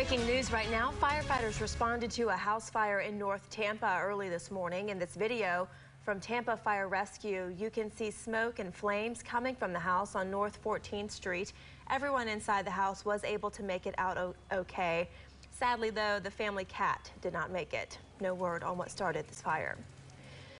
Breaking news right now. Firefighters responded to a house fire in North Tampa early this morning. In this video from Tampa Fire Rescue, you can see smoke and flames coming from the house on North 14th Street. Everyone inside the house was able to make it out okay. Sadly, though, the family cat did not make it. No word on what started this fire.